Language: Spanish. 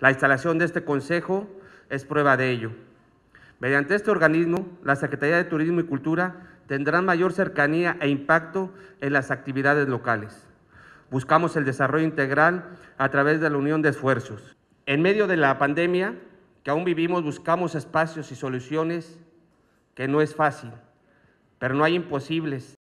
La instalación de este consejo es prueba de ello. Mediante este organismo, la Secretaría de Turismo y Cultura tendrá mayor cercanía e impacto en las actividades locales. Buscamos el desarrollo integral a través de la unión de esfuerzos. En medio de la pandemia que aún vivimos, buscamos espacios y soluciones que no es fácil, pero no hay imposibles.